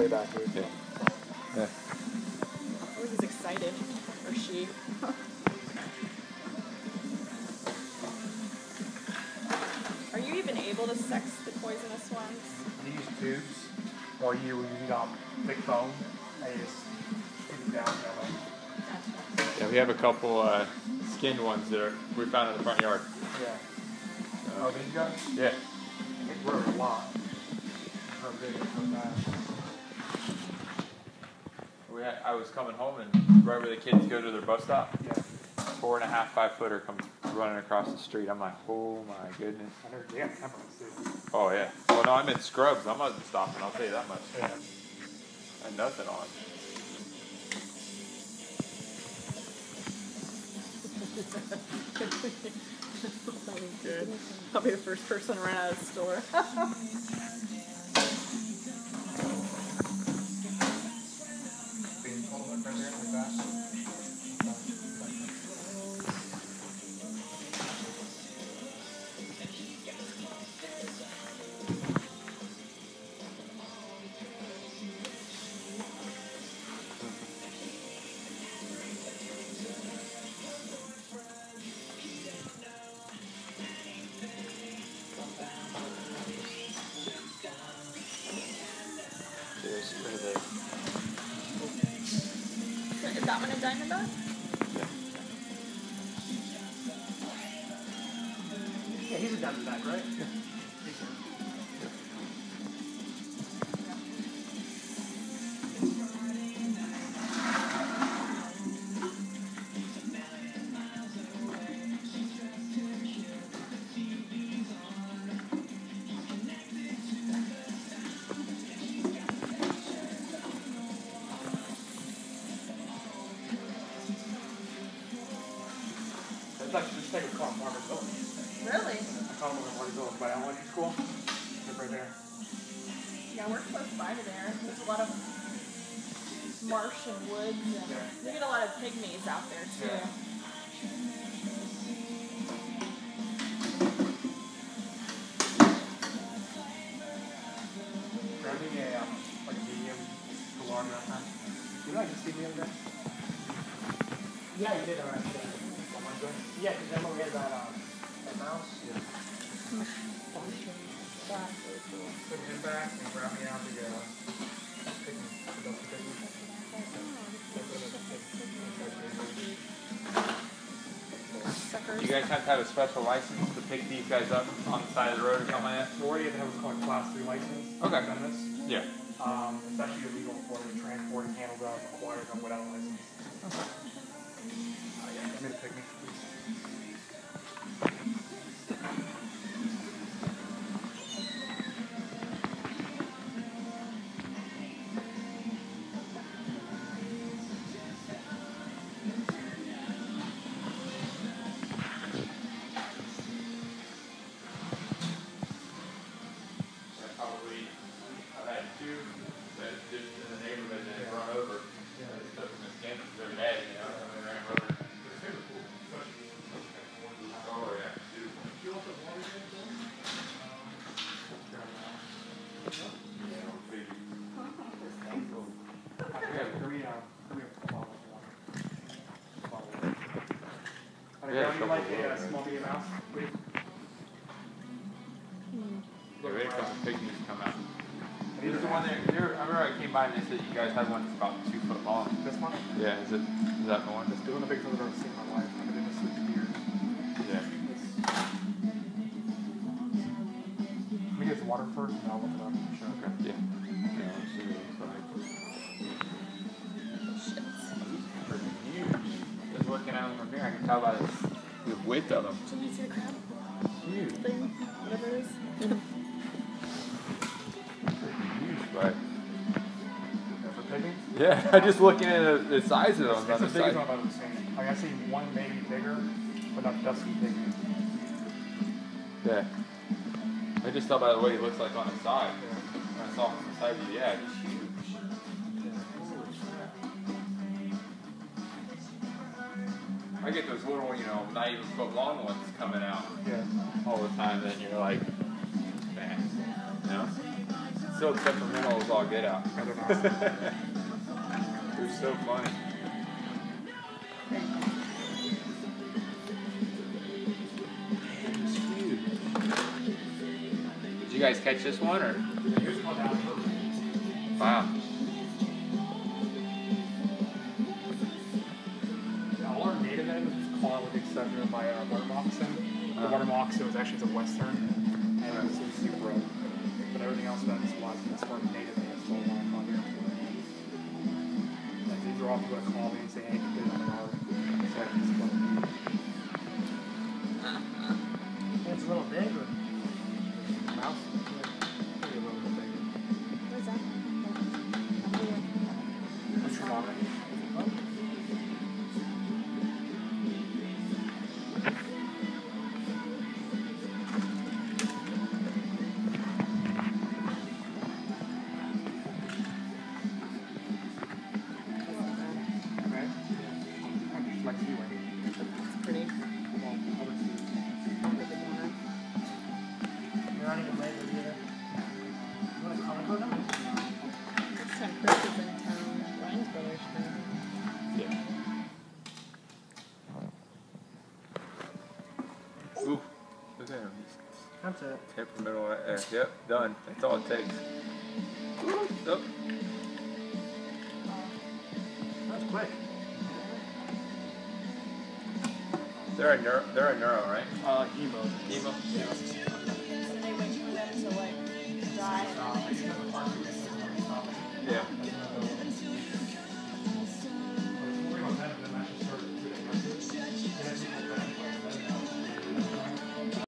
way back here. Yeah. Yeah. Oh, he's excited. Or she. Are you even able to sex the poisonous ones? You use tubes, or you use um, thick foam, and you just shoot it down. You know, Yeah, we have a couple uh, skinned ones that are, we found in the front yard. like, yeah. Oh, these guys? Yeah. We I was coming home and right where the kids go to their bus stop, Yeah. four and a half, five footer comes running across the street. I'm like, oh my goodness. I never, they have temperaments too. Oh yeah. Well, no, I'm in scrubs. I'm not stopping. I'll tell you that much. Yeah. And nothing on. Good. I'll be the first person to run out of the store. Is that one a diamondback? Yeah, he's a diamondback, right? Yeah. It's like this type of car, Margaret's Really? I call them Margaret's by elementary school. They're right there. Yeah, we're close by to there. There's a lot of marsh and woods, and Yeah. we get a lot of pygmies out there too. Yeah. Grabbing a um, like a medium to large. You know, I just see the other day. Yeah, you did alright. Yeah, because remember we had that um, that mouse. Yeah. Put him back and grab me out the uh, picnic, the dusky. Suckers. You guys have to have a special license to pick these guys up on the side of the road or something like that. So we already have what's called a class three license. Okay. Venomous. Yeah. Um, it's actually illegal for the transport and handle them, acquire them without a license. Uh, yeah, pygmy, I've had two that just in the neighborhood that run over. Know, like a uh, small medium mouse, please? Yeah, we had a pygmies come out. There's the one there, there, I remember I came by and they said you guys had one that's about two foot long. This one? Yeah, is it, is that the one? It's doing the biggest one I've ever seen in my life. I've been doing this for years. Yeah. Let me get the water first and then I'll look it up. Sure. Okay. Yeah. Yeah, let's see what it looks like. Freaking huge. Just looking at them from here, I can tell by the, the width of them. Can you see the crab Huge. thing? Whatever it is. Freaking. Yeah, for pigging? I just looking at the, the size of them It's on the the biggest side. one I've ever seen. Like I see one maybe bigger, but not dusky pygmy. Yeah. I just tell by the way he looks like on the side. Yeah. When I saw him on the side, yeah, he's huge. I get those little, you know, not even foot long ones coming out Yeah. all the time, then you're like, man, you know? so temperamental as all get out. I don't know. it was so funny. Did you guys catch this one or? Here's one down here. Wow. The exception uh, water moccasin. The Uh-huh. water moccasin was actually the western, and it was, super broke. But everything else that is was it's from native and it's all on on here. Like are all people that call me and say, hey, did it on the. So I can Chris is in town, Ryan's brother's town. Yeah. Ooh, look at him. That's it. temperamental right there. Yep, done. That's all it takes. Ooh, nope. That's quick. They're a neuro, they're a neuro, right? Uh, emo. Emo? Yeah.